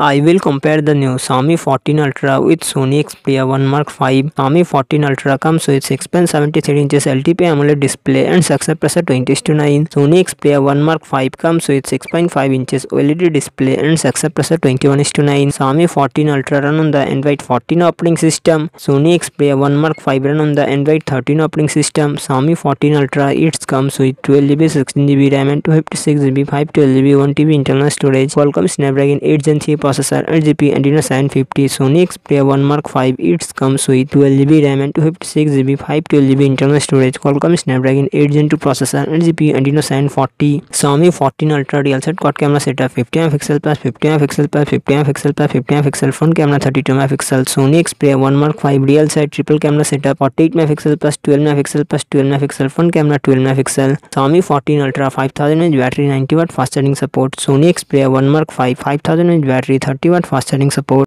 I will compare the new Xiaomi 14 Ultra with Sony Xperia 1 Mark 5. Xiaomi 14 Ultra comes with 6.73 inches LTP AMOLED display and success pressure 20 to 9. Sony Xperia 1 Mark 5 comes with 6.5 inches OLED display and success pressure 21 to 9. Xiaomi 14 Ultra run on the Android 14 operating system. Sony Xperia 1 Mark 5 run on the Android 13 operating system. Xiaomi 14 Ultra it comes with 12GB, 16GB RAM and 256GB, 512GB, 1TB internal storage. Qualcomm Snapdragon 8 Gen 3 processor 8GB Adreno 750 Sony Xperia 1 Mark 5 it comes with 12GB RAM and 256GB 512GB internal storage Qualcomm Snapdragon 8 Gen 2 processor 8GB Adreno 740 Xiaomi 14 Ultra real set quad camera setup 50 MP plus 50 MP plus 50 MP plus 50 MP front camera 32 MP Sony Xperia 1 Mark 5 real set triple camera setup 48 MP plus 12 MP plus 12 MP front camera 12 MP Xiaomi 14 Ultra 5000 mAh battery 90 watt fast charging support Sony Xperia 1 Mark 5 5000 mAh battery 30 watt fast charging support